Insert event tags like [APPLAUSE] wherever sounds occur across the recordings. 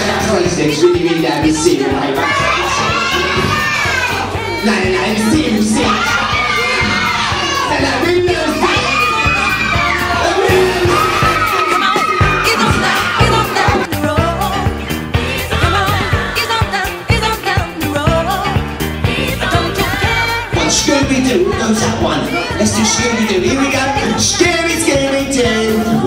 shout crazy. It's really, really loud. You see you see you see. One Scooby-Doo goes that one. Let's do Scooby-Doo. Here we go. Scooby, Scooby-Doo.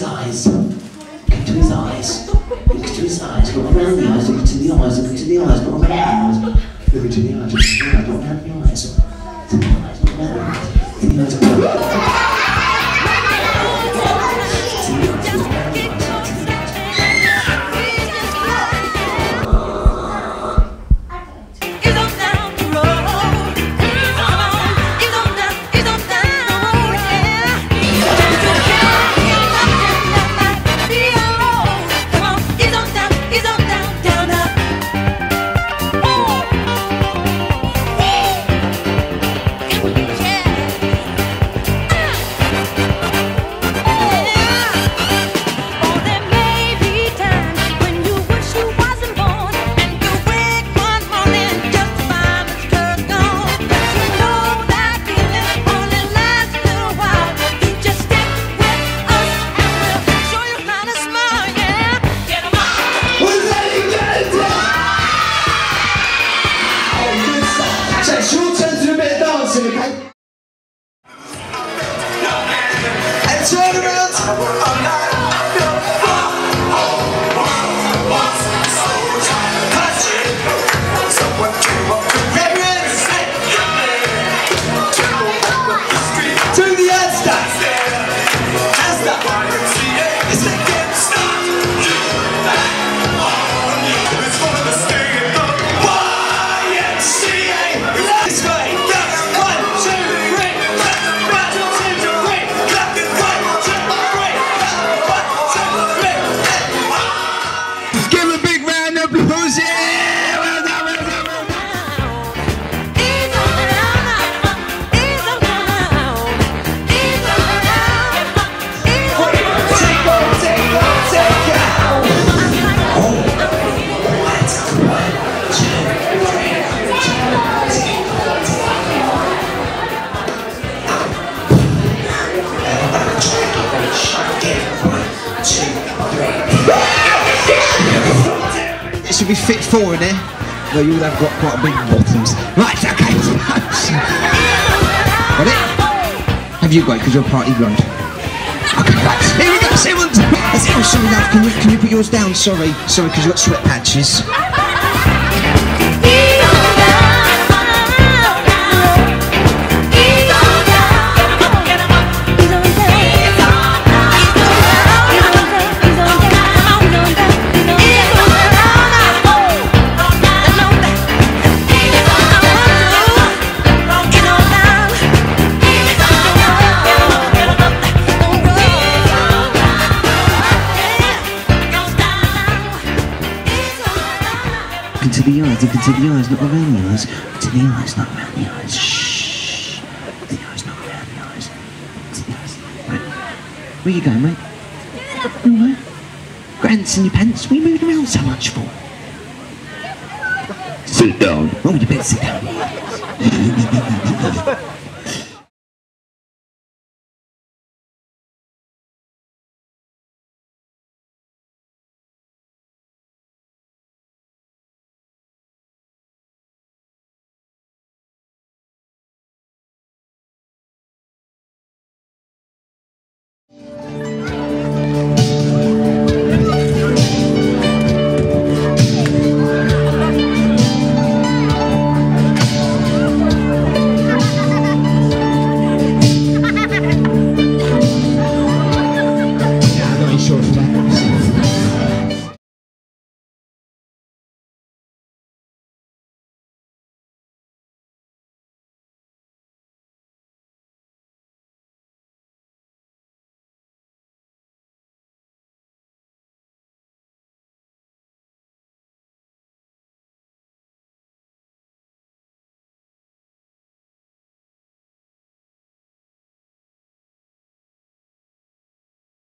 His eyes. Look into his eyes. Look into his eyes. Look around the eyes, look into the eyes, look into the eyes. Turn around. Should be fit for in there. Though you would have got quite big bottoms. Right, okay. [LAUGHS] got it? Have you got it? Because you're party blonde. Okay, right. Here we go. It. Oh, sorry, love. Can you, can you put yours down? Sorry. Sorry, because you've got sweat patches. Into the eyes. Look into the eyes. Not around the eyes. To the eyes. Not around the eyes. Shh. To the eyes. Not around the eyes. To the eyes. Right. Where you going, mate? Nowhere. Grants in your pants. What are you moving around so much for? Sit down. Oh, you better sit down. [LAUGHS]